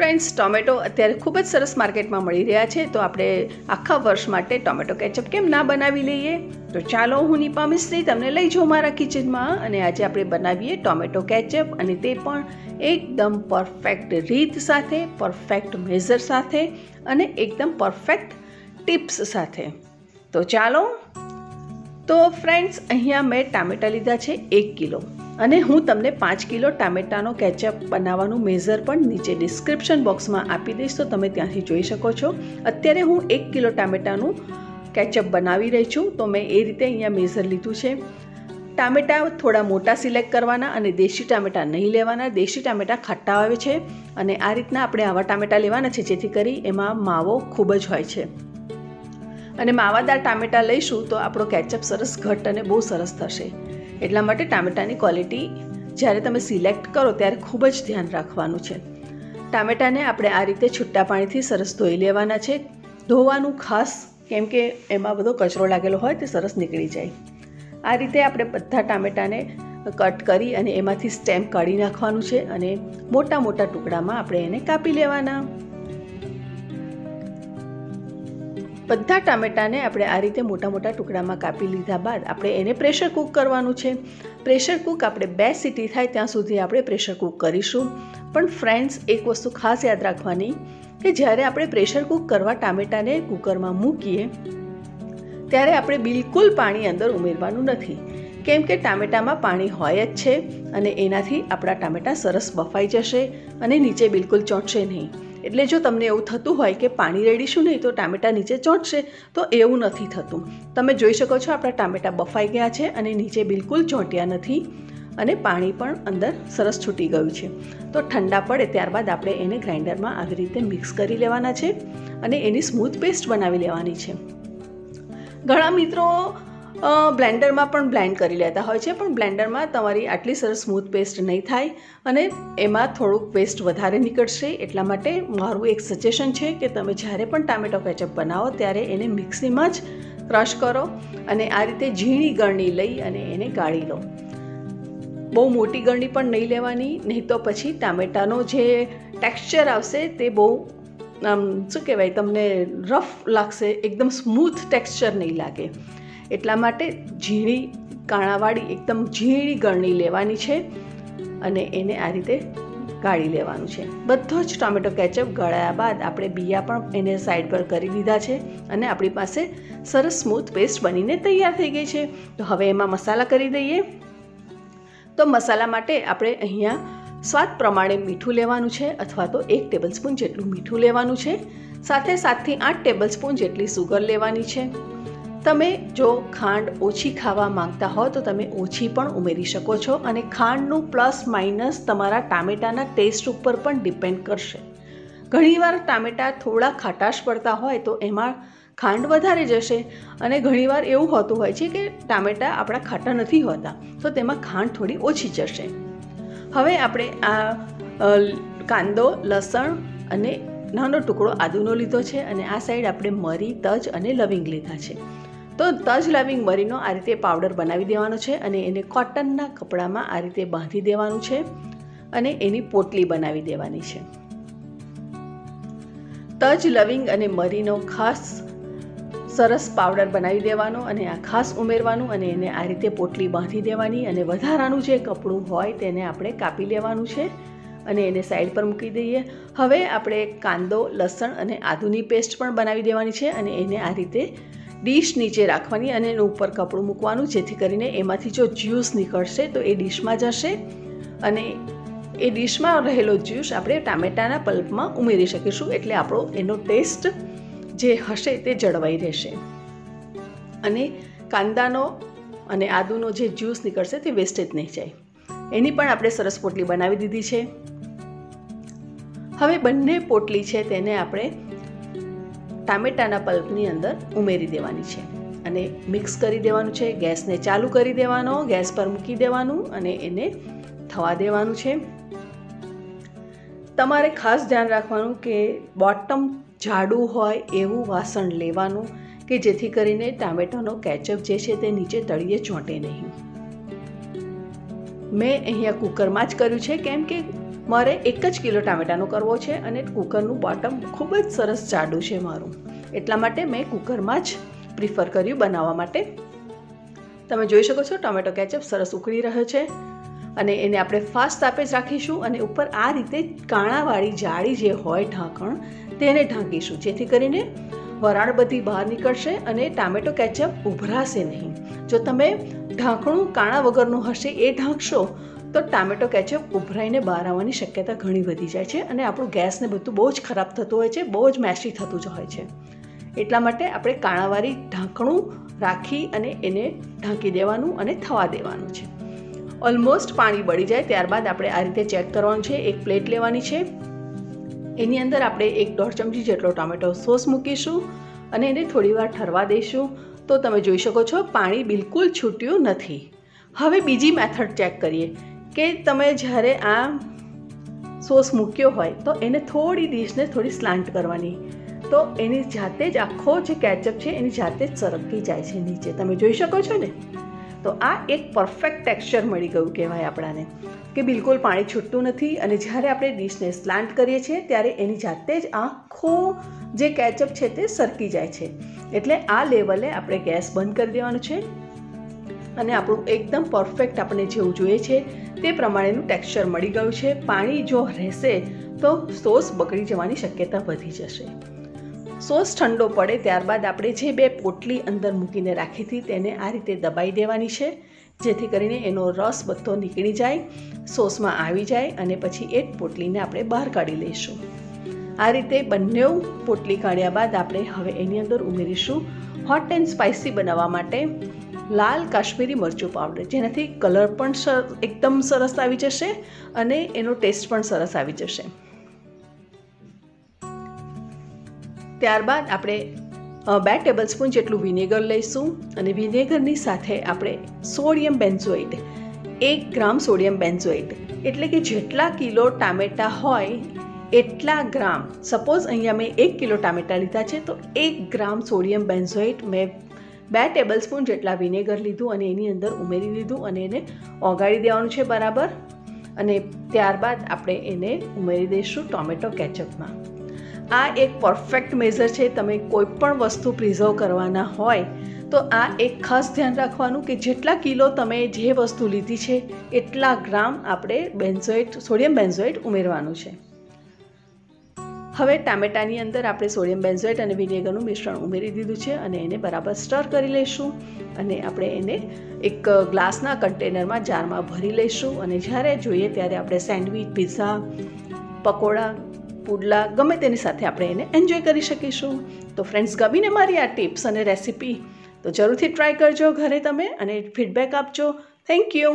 Friends, tomato અત્યારે ખૂબ જ સરસ માર્કેટમાં મળી રહ્યા છે, તો આપણે આખા વર્ષ માટે ટોમેટો કેચઅપ કેમ ના બનાવી લઈએ? તો ચાલો હું નિપા મિસ્ત્રી તમને લઈ જાઉં મારા કિચનમાં, અને આજે આપણે બનાવીએ ટોમેટો કેચઅપ, અને તે પણ એકદમ પરફેક્ટ રીત સાથે, પરફેક્ટ મેઝર સાથે, અને એકદમ પરફેક્ટ ટિપ્સ સાથે. તો ચાલો. તો ફ્રેન્ડ્સ, અહીંયા મેં ટામેટા લીધા છે એક કિલો. અને હું તમને પાંચ કિલો ટામેટાનો કેચઅપ બનાવવાનું મેઝર પણ નીચે ડિસ્ક્રિપ્શન બોક્સમાં આપી દઈશ, તો તમે ત્યાંથી જોઈ શકો છો. અત્યારે હું એક કિલો ટામેટાનું કેચઅપ બનાવી રહી છું, તો મેં એ રીતે અહીંયા મેઝર લીધું છે. ટામેટાં થોડા મોટા સિલેક્ટ કરવાના અને દેશી ટામેટાં નહીં લેવાના, દેશી ટામેટા ખાટા આવે છે અને આ રીતના આપણે આવા ટામેટાં લેવાના છે, જેથી કરી એમાં માવો ખૂબ જ હોય છે. અને માવાદાર ટામેટાં લઈશું, તો આપણો કેચઅપ સરસ ઘટ અને બહુ સરસ થશે. એટલા માટે ટામેટાની ક્વોલિટી જ્યારે તમે સિલેક્ટ કરો ત્યારે ખૂબ જ ધ્યાન રાખવાનું છે. ટામેટાને આપણે આ રીતે છૂટા પાણીથી સરસ ધોઈ લેવાના છે. ધોવાનું ખાસ, કેમ કે એમાં બધો કચરો લાગેલો હોય તે સરસ નીકળી જાય. આ રીતે આપણે બધા ટામેટાને કટ કરી અને એમાંથી સ્ટેમ્પ કાઢી નાખવાનું છે અને મોટા મોટા ટુકડામાં આપણે એને કાપી લેવાના. બધા ટામેટાને આપણે આ રીતે મોટા મોટા ટુકડામાં કાપી લીધા બાદ આપણે એને પ્રેશર કૂક કરવાનું છે. પ્રેશર કૂક આપણે બે સીટી થાય ત્યાં સુધી આપણે પ્રેશર કૂક કરીશું. પણ ફ્રેન્ડ્સ, એક વસ્તુ ખાસ યાદ રાખવાની કે જ્યારે આપણે પ્રેશર કૂક કરવા ટામેટાને કૂકરમાં મૂકીએ, ત્યારે આપણે બિલકુલ પાણી અંદર ઉમેરવાનું નથી. કેમ કે ટામેટામાં પાણી હોય જ છે અને એનાથી આપણા ટામેટાં સરસ બફાઈ જશે અને નીચે બિલકુલ ચોંટશે નહીં. એટલે જો તમને એવું થતું હોય કે પાણી રેડીશું નહીં, તો ટામેટાં નીચે ચોંટશે, તો એવું નથી થતું. તમે જોઈ શકો છો આપણા ટામેટાં બફાઈ ગયા છે અને નીચે બિલકુલ ચોંટ્યા નથી અને પાણી પણ અંદર સરસ છૂટી ગયું છે. તો ઠંડા પડે ત્યારબાદ આપણે એને ગ્રાઇન્ડરમાં આવી રીતે મિક્સ કરી લેવાના છે અને એની સ્મૂથ પેસ્ટ બનાવી લેવાની છે. ઘણા મિત્રો બ્લેન્ડરમાં પણ બ્લેન્ડ કરી લેતા હોય છે, પણ બ્લેન્ડરમાં તમારી આટલી સરસ સ્મૂથ પેસ્ટ નહીં થાય અને એમાં થોડુંક પેસ્ટ વધારે નીકળશે. એટલા માટે મારું એક સજેશન છે કે તમે જ્યારે પણ ટામેટો કેચઅપ બનાવો ત્યારે એને મિક્સીમાં જ ક્રશ કરો અને આ રીતે ઝીણી ગળણી લઈ અને એને ગાળી લો. બહુ મોટી ગળણી પણ નહીં લેવાની, નહીં તો પછી ટામેટાનો જે ટેક્સચર આવશે તે બહુ, આમ શું કહેવાય, તમને રફ લાગશે, એકદમ સ્મૂથ ટેક્સચર નહીં લાગે. એટલા માટે ઝીણી કાણાવાળી, એકદમ ઝીણી ગળણી લેવાની છે અને એને આ રીતે ગાળી લેવાનું છે. બધો જ ટોમેટો કેચઅપ ગળાયા બાદ આપણે બિયા પણ એને સાઈડ પર કરી દીધા છે અને આપણી પાસે સરસ સ્મૂથ પેસ્ટ બનીને તૈયાર થઈ ગઈ છે. તો હવે એમાં મસાલા કરી દઈએ. તો મસાલા માટે આપણે અહીંયા સ્વાદ પ્રમાણે મીઠું લેવાનું છે અથવા તો એક ટેબલ સ્પૂન જેટલું મીઠું લેવાનું છે. સાથે સાતથી આઠ ટેબલ સ્પૂન જેટલી સુગર લેવાની છે. તમે જો ખાંડ ઓછી ખાવા માંગતા હો, તો તમે ઓછી પણ ઉમેરી શકો છો અને ખાંડનું પ્લસ માઇનસ તમારા ટામેટાના ટેસ્ટ ઉપર પણ ડિપેન્ડ કરશે. ઘણીવાર ટામેટા થોડા ખાટાશ પડતા હોય તો એમાં ખાંડ વધારે જશે અને ઘણીવાર એવું હોતું હોય છે કે ટામેટા આપણા ખાટા નથી હોતા, તો તેમાં ખાંડ થોડી ઓછી જશે. હવે આપણે આ કાંદો, લસણ અને નાનો ટુકડો આદુનો લીધો છે અને આ સાઈડ આપણે મરી, તજ અને લવિંગ લીધા છે. તો તજ લવિંગ મરીનો આ રીતે પાવડર બનાવી દેવાનો છે અને એને કોટનના કપડામાં આ રીતે બાંધી દેવાનું છે અને એની પોટલી બનાવી દેવાની છે. તજ લવિંગ અને મરીનો ખાસ સરસ પાવડર બનાવી દેવાનો અને આ ખાસ ઉમેરવાનું અને એને આ રીતે પોટલી બાંધી દેવાની અને વધારાનું જે કપડું હોય તેને આપણે કાપી લેવાનું છે અને એને સાઈડ પર મૂકી દઈએ. હવે આપણે કાંદો, લસણ અને આદુની પેસ્ટ પણ બનાવી દેવાની છે અને એને આ રીતે ડીશ નીચે રાખવાની અને એનું ઉપર કપડું મૂકવાનું, જેથી કરીને એમાંથી જો જ્યુસ નીકળશે તો એ ડીશમાં જશે અને એ ડીશમાં રહેલો જ્યુસ આપણે ટામેટાના પલ્પમાં ઉમેરી શકીશું, એટલે આપણો એનો ટેસ્ટ જે હશે તે જળવાઈ રહેશે. અને કાંદાનો અને આદુનો જે જ્યુસ નીકળશે તે વેસ્ટેજ નહીં જાય. એની પણ આપણે સરસ પોટલી બનાવી દીધી છે. હવે બંને પોટલી છે તેને આપણે ટામેટાના પલ્પની અંદર ઉમેરી દેવાની છે અને મિક્સ કરી દેવાનું છે, ગેસને ચાલુ કરી દેવાનો, ગેસ પર મૂકી દેવાનું અને એને થવા દેવાનું છે. તમારે ખાસ ધ્યાન રાખવાનું કે બોટમ જાડું હોય એવું વાસણ લેવાનું કે જેથી કરીને ટામેટાનો કેચઅપ જે છે તે નીચે તળીએ ચોંટે નહીં. મેં અહીંયા કુકરમાં જ કર્યું છે, કેમ કે મારે એક જ કિલો ટામેટાનો કરવો છે અને કુકરનું બોટમ ખૂબ જ સરસ જાડું છે મારું. એટલા માટે મેં કુકરમાં જ પ્રિફર કર્યું બનાવવા માટે. તમે જોઈ શકો છો ટોમેટો કેચઅપ સરસ ઉકળી રહ્યો છે અને એને આપણે ફાસ્ટ તાપે જ રાખીશું અને ઉપર આ રીતે કાણાવાળી જાળી જે હોય ઢાંકણ તેને ઢાંકીશું. જેથી કરીને વરાળ બધી બહાર નીકળશે અને ટામેટો કેચઅપ ઉભરાશે નહીં. જો તમે ઢાંકણું કાણા વગરનું હશે એ ઢાંકશો તો ટામેટો કેચઅપ ઉભરાઈને બહાર આવવાની શક્યતા ઘણી વધી જાય છે અને આપણું ગેસને બધું બહુ જ ખરાબ થતું હોય છે, બહુ જ મેશી થતું જ હોય છે. એટલા માટે આપણે કાણાવાળી ઢાંકણું રાખી અને એને ઢાંકી દેવાનું અને થવા દેવાનું છે. ઓલમોસ્ટ પાણી બળી જાય ત્યારબાદ આપણે આ રીતે ચેક કરવાનું છે, એક પ્લેટ લેવાની છે. એની અંદર આપણે એક દોઢ ચમચી જેટલો ટામેટો સોસ મૂકીશું અને એને થોડીવાર ઠરવા દઈશું. તો તમે જોઈ શકો છો, પાણી બિલકુલ છૂટ્યું નથી. હવે બીજી મેથડ ચેક કરીએ. કે તમે જ્યારે આ સોસ મૂક્યો હોય તો એને થોડી ડીશને થોડી સ્લાન્ટ કરવાની. તો એની જાતે જ આખો જે કેચઅપ છે એની જાતે જ સરકી જાય છે નીચે. તમે જોઈ શકો છો ને? તો આ એક પરફેક્ટ ટેક્સચર મળી ગયું કહેવાય આપણાને. કે બિલકુલ પાણી છૂટતું નથી અને જ્યારે આપણે ડીશને સ્લાન્ટ કરીએ છીએ ત્યારે એની જાતે જ આખો જે કેચઅપ છે તે સરકી જાય છે. એટલે આ લેવલે આપણે ગેસ બંધ કરી દેવાનું છે. અને આપણું એકદમ પરફેક્ટ આપણે જેવું જોઈએ છે, તે પ્રમાણેનું ટેક્સચર મળી ગયું છે. પાણી જો રહેશે, તો સોસ બગડી જવાની શક્યતા વધી જશે. સોસ ઠંડો પડે ત્યારબાદ આપણે જે બે પોટલી અંદર મૂકીને રાખી હતી, તેને આ રીતે દબાઈ દેવાની છે, જેથી કરીને એનો રસ બધો નીકળી જાય સોસમાં આવી જાય અને પછી એ પોટલીને આપણે બહાર કાઢી લઈશું. આ રીતે બંને પોટલી કાઢ્યા બાદ આપણે હવે એની અંદર ઉમેરીશું હોટ એન્ડ સ્પાઇસી બનાવવા માટે. લાલ કાશ્મીરી મરચું પાવડર જેનાથી કલર પણ એકદમ સરસ આવી જશે અને એનો ટેસ્ટ પણ સરસ આવી જશે. ત્યારબાદ આપણે બે ટેબલ સ્પૂન જેટલું વિનેગર લઈશું અને વિનેગરની સાથે આપણે સોડિયમ બેન્ઝોઇટ એક ગ્રામ સોડિયમ બેન્ઝોઇટ એટલે કે જેટલા કિલો ટામેટા હોય, એટલા ગ્રામ સપોઝ અહીંયા મેં એક કિલો ટામેટા લીધા છે, તો એક ગ્રામ સોડિયમ બેન્ઝોઇટ મેં બે ટેબલ સ્પૂન જેટલા વિનેગર લીધું અને એની અંદર ઉમેરી લીધું અને એને ઓગાળી દેવાનું છે બરાબર. અને ત્યારબાદ આપણે એને ઉમેરી દઈશું ટોમેટો કેચઅપમાં. આ એક પરફેક્ટ મેઝર છે. તમે કોઈ પણ વસ્તુ પ્રિઝર્વ કરવાના હોય તો આ એક ખાસ ધ્યાન રાખવાનું કે જેટલા કિલો તમે જે વસ્તુ લીધી છે, એટલા ગ્રામ આપણે બેન્ઝોઇટ સોડિયમ બેન્ઝોઇટ ઉમેરવાનું છે. હવે ટામેટાની અંદર આપણે સોડિયમ બેન્ઝોઇટ અને વિનેગરનું મિશ્રણ ઉમેરી દીધું છે અને એને બરાબર સ્ટર કરી લઈશું અને આપણે એને એક ગ્લાસના કન્ટેનરમાં જારમાં ભરી લઈશું અને જ્યારે જોઈએ ત્યારે આપણે સેન્ડવિચ, પિઝા, પકોડા, પુડલા ગમે તેની સાથે આપણે એને એન્જોય કરી શકીશું. તો ફ્રેન્ડ્સ, ગમીને મારી આ ટિપ્સ અને રેસિપી તો જરૂરથી ટ્રાય કરજો ઘરે તમે અને ફીડબેક આપજો. Thank you.